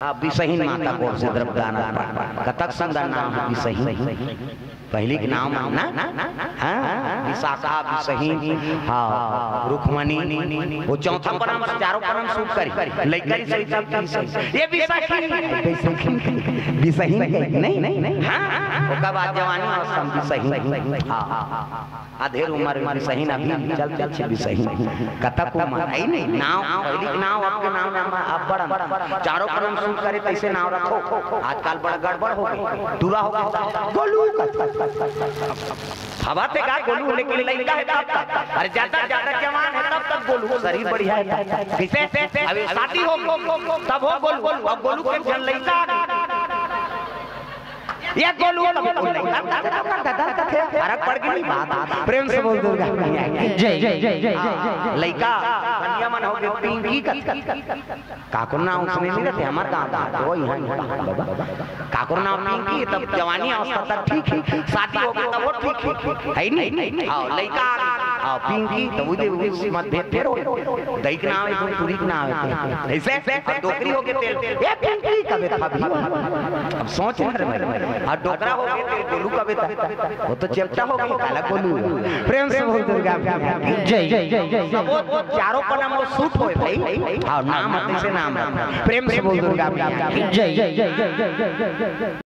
विसहीन माता को से द्रव्यदान कतक सुंदर नाम है सही। पहली के नाम है ना? हाँ विशाखा भी सही। हाँ रुक्मणी। वो चौथा परम चारों परम सुख कर। करी। लइकरी सही सब भी सही। ये विसहीन विसहीन नहीं नहीं नहीं। हाँ। ओका बाद जवानी और सम विसहीन हाँ। अधेर उम्र में विसहीन अभी चल चल छे विसहीन कतक उम्र आई नहीं नाम पहली के नाम आपके नाम में अब बड़ा चारों पर हम करे तैसे नाम रखो। आजकल बड़ा गड़बड़ हो गई। दूरा हो गया। गोलू। हवा ते का गोलू, लेकिन लड़का है तब तक। अरे ज़्यादा ज़्यादा जवान है तब तक गोलू। शरीर बढ़िया है कैसे? अभी शादी हो। तब हो गोलू। अब गोलू के जन लड़का ये गोलू फ़र्क पड़ गई बात प्रेम से बोल दुर्गा जय जय जय जय लइका कन्या मन हो गए पिंकी काकुर नाम सुने नहीं रहते हमार गाँव वो यहाँ काकुर नाम पिंकी तब जवानी अवस्था तक ठीक है शादी हो गई तब वो ठीक है है नहीं। हाँ लड़का हाँ पिंकी तो उदे उदे मत भेद फेर हो दई के नाम है तुरी के नाम है ऐसे अब डोकरी हो गए तेल ये पिंकी कबे था भी अब सोच रहे मेरे और डोकरा हो गए तेल गोलू कबे था वो तो चेप्टा हो गई काला गोलू प्रेम से बोल दुर्गा जय जय जय जय वो वो चारों पर नाम वो सूट होए भाई। और नाम ऐसे नाम प्रेम से बोल दुर्गा जय जय जय जय जय जय।